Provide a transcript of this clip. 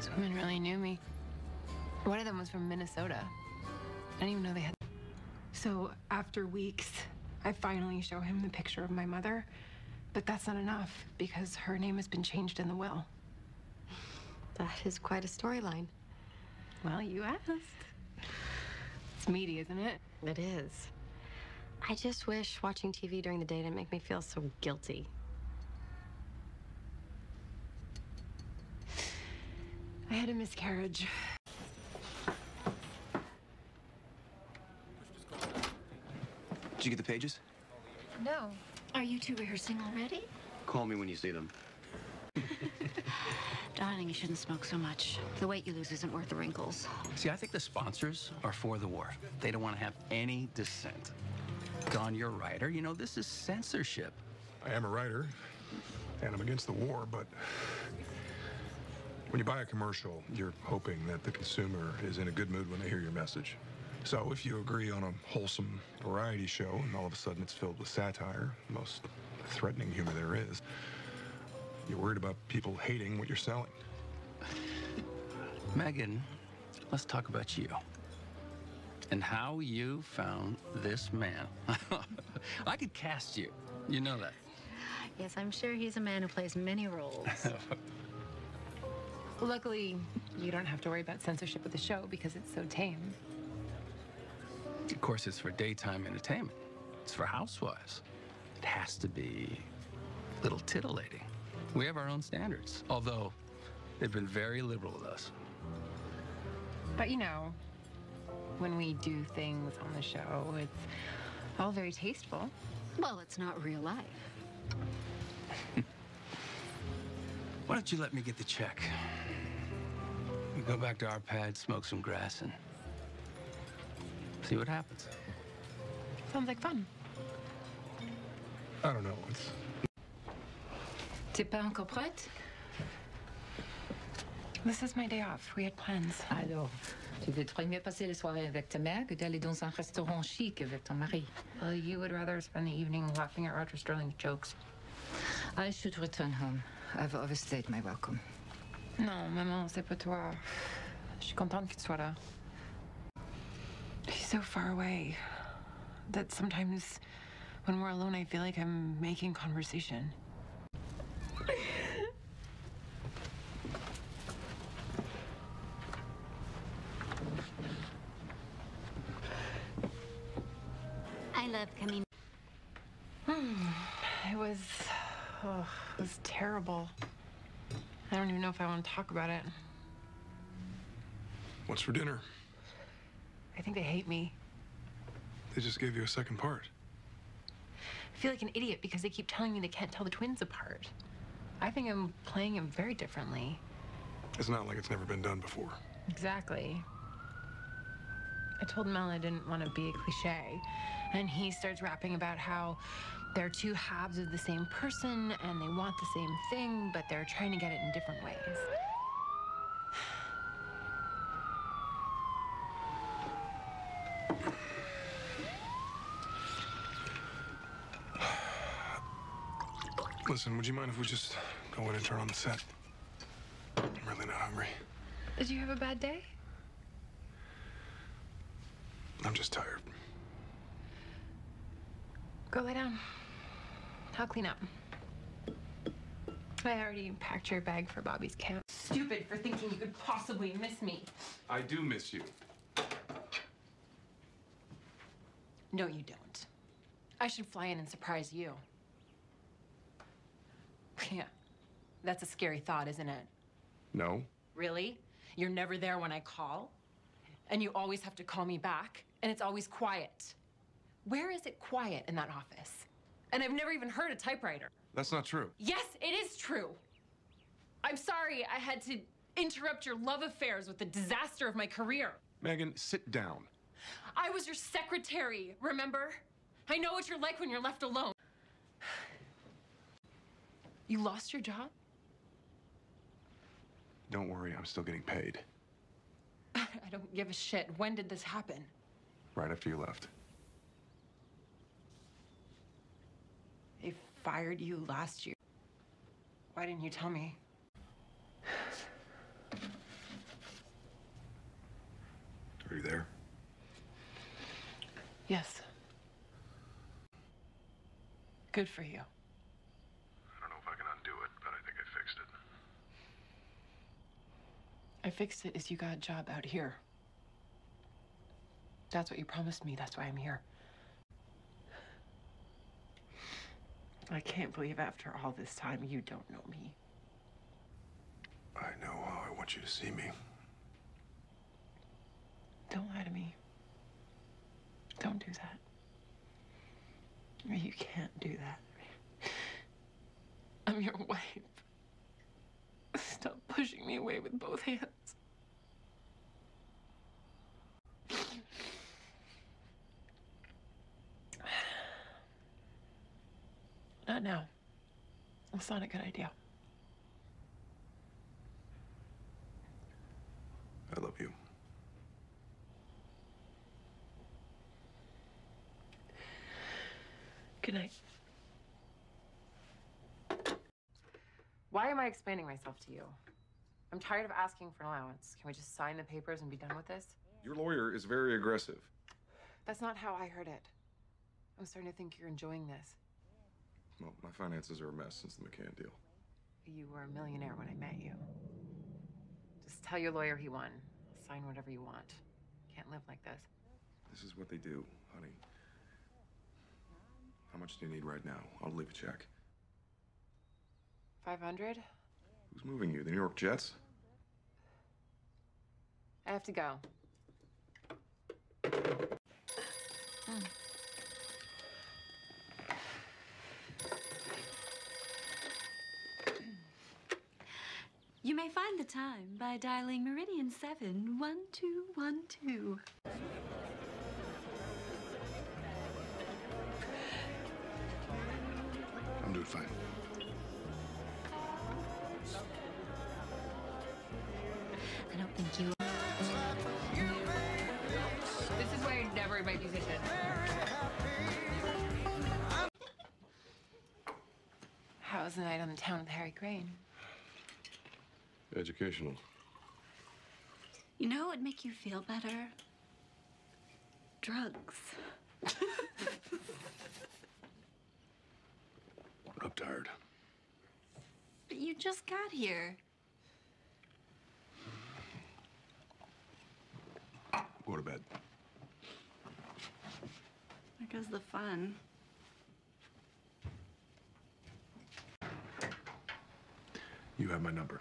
These women really knew me. One of them was from Minnesota. I didn't even know they had. So after weeks, I finally show him the picture of my mother. But that's not enough because her name has been changed in the will. That is quite a storyline. Well, you asked. It's meaty, isn't it? It is. I just wish watching TV during the day didn't make me feel so guilty. I had a miscarriage. Did you get the pages? No. Are you two rehearsing already? Call me when you see them. Darling, you shouldn't smoke so much. The weight you lose isn't worth the wrinkles. See, I think the sponsors are for the war. They don't want to have any dissent. Don, you're a writer. You know, this is censorship. I am a writer, and I'm against the war, but when you buy a commercial, you're hoping that the consumer is in a good mood when they hear your message. So if you agree on a wholesome variety show and all of a sudden it's filled with satire, the most threatening humor there is, you're worried about people hating what you're selling. Megan, let's talk about you. And how you found this man. I could cast you. You know that. Yes, I'm sure he's a man who plays many roles. Luckily, you don't have to worry about censorship with the show because it's so tame. Of course, it's for daytime entertainment. It's for housewives. It has to be a little titillating. We have our own standards, although they've been very liberal with us. But you know, when we do things on the show, it's all very tasteful. well, it's not real life. Why don't you let me get the check? We go back to our pad, smoke some grass, and see what happens. Sounds like fun. I don't know. It's T'es pas encore prête This is my day off. We had plans. Alors, tu voudrais mieux passer la soirée avec ta mère que d'aller dans un restaurant chic avec ton mari. Well, you would rather spend the evening laughing at Roger Sterling's jokes. I should return home. I've overstayed my welcome. Non, maman, c'est pas toi. Je suis contente que tu sois là. He's so far away that sometimes when we're alone, I feel like I'm making conversation. I love coming. Hmm. It was, oh, it was terrible. I don't even know if I want to talk about it. what's for dinner? I think they hate me. They just gave you a second part. I feel like an idiot because they keep telling me they can't tell the twins apart. I think I'm playing them very differently. It's not like it's never been done before. Exactly. I told Mel I didn't want to be a cliche, and he starts rapping about how they're two halves of the same person and they want the same thing, but they're trying to get it in different ways. Listen, would you mind if we just go in and turn on the set? I'm really not hungry. Did you have a bad day? I'm just tired. Go lay down. I'll clean up. I already packed your bag for Bobby's camp. Stupid for thinking you could possibly miss me. I do miss you. No, you don't. I should fly in and surprise you. Yeah. That's a scary thought, isn't it? No. Really? You're never there when I call? And you always have to call me back? And it's always quiet? Where is it quiet in that office? And I've never even heard a typewriter. That's not true. Yes, it is true. I'm sorry I had to interrupt your love affairs with the disaster of my career. Megan, sit down. I was your secretary, remember? I know what you're like when you're left alone. You lost your job? Don't worry, I'm still getting paid. I don't give a shit. When did this happen? Right after you left. fired you last year. Why didn't you tell me? Are you there? Yes. Good for you. I don't know if I can undo it, but I think I fixed it. I fixed it as you got a job out here. That's what you promised me. That's why I'm here. I can't believe after all this time you don't know me. I know how I want you to see me. Don't lie to me. Don't do that. You can't do that. I'm your wife. Stop pushing me away with both hands. Not now. That's not a good idea. I love you. Good night. Why am I explaining myself to you? I'm tired of asking for an allowance. Can we just sign the papers and be done with this? Your lawyer is very aggressive. That's not how I heard it. I'm starting to think you're enjoying this. Well, my finances are a mess since the McCann deal. You were a millionaire when I met you. Just tell your lawyer he won. Sign whatever you want. Can't live like this. This is what they do, honey. How much do you need right now? I'll leave a check. 500? Who's moving you? The New York Jets? I have to go. Hmm. You may find the time by dialing Meridian 71212. I'm doing fine. I don't think you. This is why I never invite musicians. How was the night on the town with Harry Crane? Educational. You know what would make you feel better? Drugs. I'm tired. But you just got here. Go to bed. There goes the fun. You have my number.